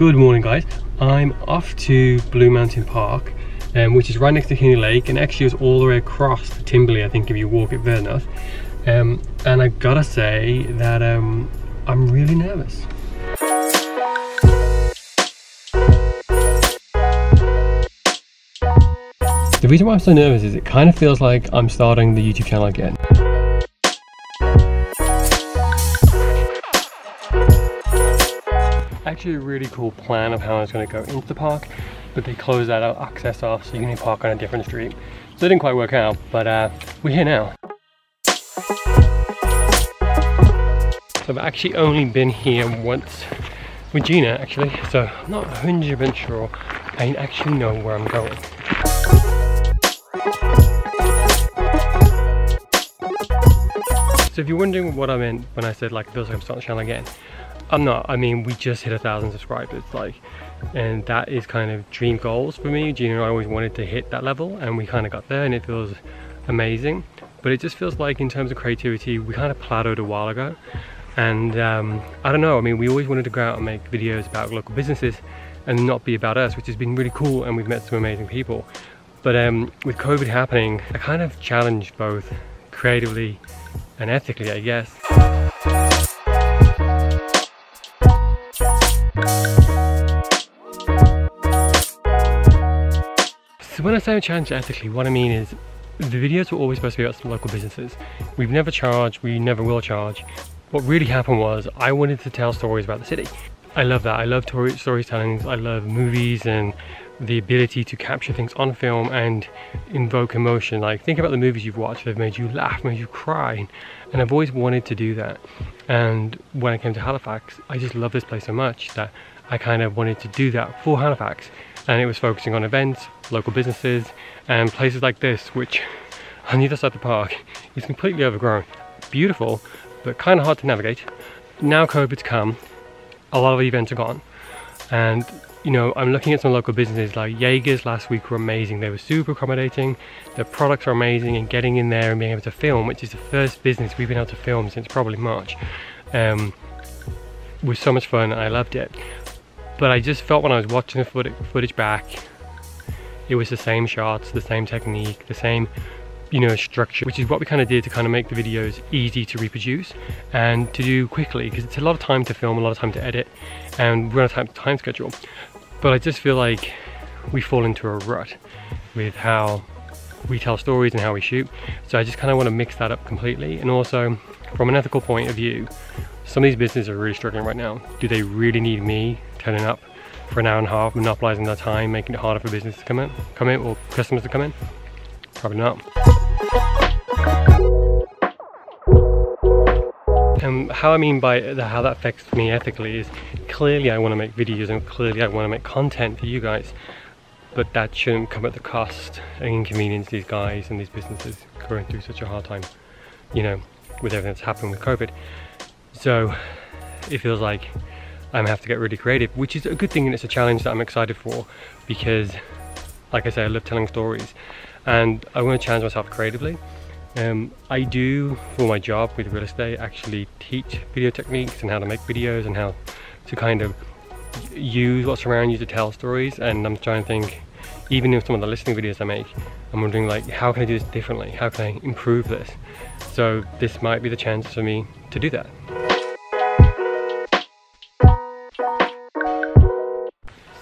Good morning guys. I'm off to Blue Mountain Park, um, which is right next to Kearney Lake and actually is all the way across to Timberlea, I think if you walk it further enough. Um, and I gotta say that um, I'm really nervous. The reason why I'm so nervous is it kind of feels like I'm starting the YouTube channel again. Actually a really cool plan of how I was going to go into the park, but they closed that access off so you can park on a different street. So it didn't quite work out, but uh, we're here now. So I've actually only been here once with Gina actually, so I'm not 100% sure I actually know where I'm going. So if you're wondering what I meant when I said like feels like I'm starting the channel again, I'm not. I mean, we just hit a thousand subscribers, like, and that is kind of dream goals for me. Gina and I always wanted to hit that level, and we kind of got there, and it feels amazing. But it just feels like in terms of creativity, we kind of plateaued a while ago. And um, I don't know, I mean, we always wanted to go out and make videos about local businesses and not be about us, which has been really cool, and we've met some amazing people. But um, with COVID happening, I kind of challenged both creatively and ethically, I guess. So when I say challenge ethically, what I mean is the videos were always supposed to be about local businesses. We've never charged, we never will charge. What really happened was I wanted to tell stories about the city. I love that. I love storytelling. I love movies and the ability to capture things on film and invoke emotion. Like think about the movies you've watched that have made you laugh, made you cry. And I've always wanted to do that. And when I came to Halifax, I just love this place so much that I kind of wanted to do that for Halifax. And it was focusing on events, local businesses, and places like this, which on either side of the park is completely overgrown. Beautiful, but kind of hard to navigate. Now COVID's come, a lot of the events are gone. And you know, I'm looking at some local businesses like Jaegers last week were amazing. They were super accommodating. Their products are amazing and getting in there and being able to film, which is the first business we've been able to film since probably March, um, was so much fun. I loved it. But I just felt when I was watching the footage back, it was the same shots, the same technique, the same you know, structure, which is what we kind of did to kind of make the videos easy to reproduce and to do quickly because it's a lot of time to film, a lot of time to edit, and we're on a time, time schedule. But I just feel like we fall into a rut with how we tell stories and how we shoot. So I just kind of want to mix that up completely. And also, from an ethical point of view, some of these businesses are really struggling right now. Do they really need me turning up for an hour and a half, monopolizing their time, making it harder for business to come in, come in, or customers to come in? Probably not. And how I mean by the, how that affects me ethically is clearly I want to make videos and clearly I want to make content for you guys but that shouldn't come at the cost and inconvenience these guys and these businesses going through such a hard time you know with everything that's happened with COVID. So it feels like I'm gonna have to get really creative which is a good thing and it's a challenge that I'm excited for because like I say I love telling stories and I want to challenge myself creatively. Um, I do, for my job with real estate, actually teach video techniques and how to make videos and how to kind of use what's around you to tell stories and I'm trying to think, even in some of the listening videos I make, I'm wondering like, how can I do this differently? How can I improve this? So this might be the chance for me to do that.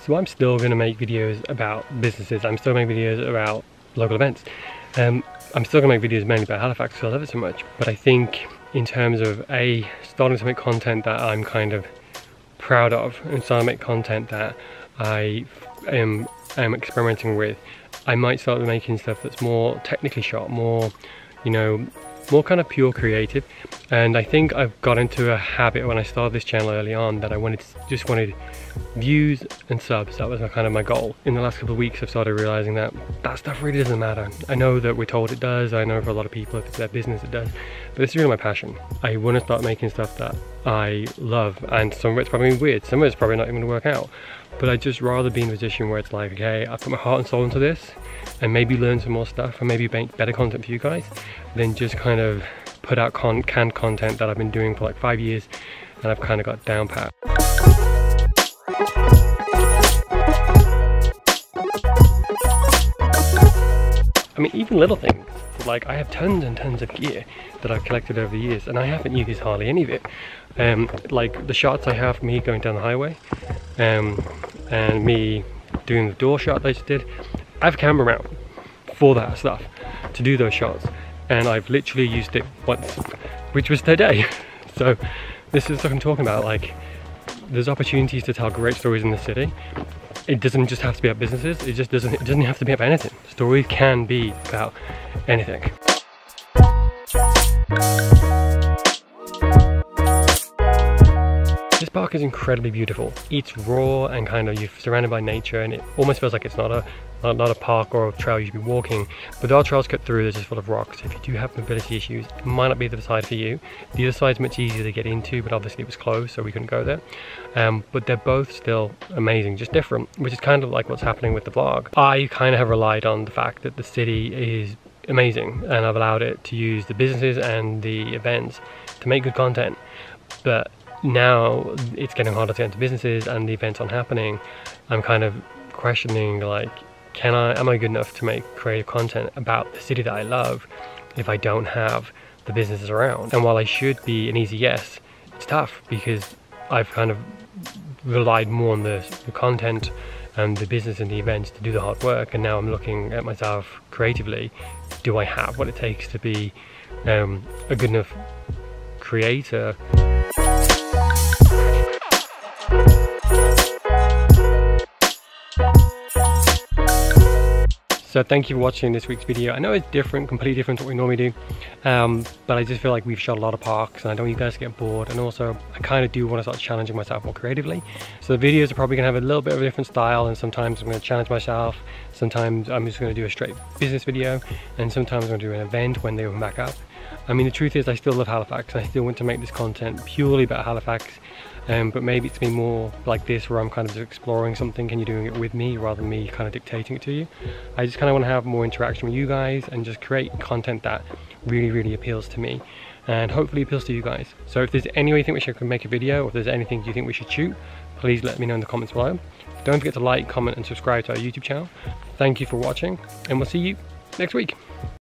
So I'm still going to make videos about businesses. I'm still making videos about local events. Um, I'm still gonna make videos mainly about Halifax because I love it so much. But I think in terms of a starting to make content that I'm kind of proud of and make content that I am, am experimenting with, I might start making stuff that's more technically shot, more, you know, more kind of pure creative and I think I've got into a habit when I started this channel early on that I wanted just wanted views and subs. That was my, kind of my goal. In the last couple of weeks I've started realizing that that stuff really doesn't matter. I know that we're told it does. I know for a lot of people if it's their business it does. But it's really my passion. I want to start making stuff that I love and some of it's probably weird. Some of it's probably not even going to work out but I'd just rather be in a position where it's like, okay, I put my heart and soul into this and maybe learn some more stuff and maybe make better content for you guys than just kind of put out con canned content that I've been doing for like five years and I've kind of got down pat. I mean, even little things. Like I have tons and tons of gear that I've collected over the years, and I haven't used hardly any of it. Um, like the shots I have me going down the highway, um, and me doing the door shot I just did. I have a camera mount for that stuff to do those shots and I've literally used it once, which was today. so this is what I'm talking about, like there's opportunities to tell great stories in the city. It doesn't just have to be about businesses, it just doesn't, it doesn't have to be about anything. Stories can be about anything. Park is incredibly beautiful. It's raw and kind of you're surrounded by nature and it almost feels like it's not a not, a park or a trail you should be walking. But there are trails cut through, they're just full of rocks. If you do have mobility issues, it might not be the side for you. The other side's much easier to get into, but obviously it was closed, so we couldn't go there. Um, but they're both still amazing, just different, which is kind of like what's happening with the vlog. I kind of have relied on the fact that the city is amazing and I've allowed it to use the businesses and the events to make good content. But now it's getting harder to enter businesses and the events aren't happening. I'm kind of questioning like can I, am I good enough to make creative content about the city that I love if I don't have the businesses around? And while I should be an easy yes, it's tough because I've kind of relied more on the, the content and the business and the events to do the hard work and now I'm looking at myself creatively do I have what it takes to be um, a good enough creator So thank you for watching this week's video. I know it's different, completely different to what we normally do, um, but I just feel like we've shot a lot of parks and I don't want you guys to get bored. And also, I kind of do want to start challenging myself more creatively. So the videos are probably going to have a little bit of a different style and sometimes I'm going to challenge myself. Sometimes I'm just going to do a straight business video and sometimes I'm to do an event when they open back up. I mean, the truth is I still love Halifax. I still want to make this content purely about Halifax um, but maybe it's been more like this where I'm kind of exploring something and you're doing it with me rather than me kind of dictating it to you. I just kind of want to have more interaction with you guys and just create content that really, really appeals to me and hopefully appeals to you guys. So if there's any way you think we should make a video or if there's anything you think we should shoot, please let me know in the comments below. Don't forget to like, comment and subscribe to our YouTube channel. Thank you for watching and we'll see you next week.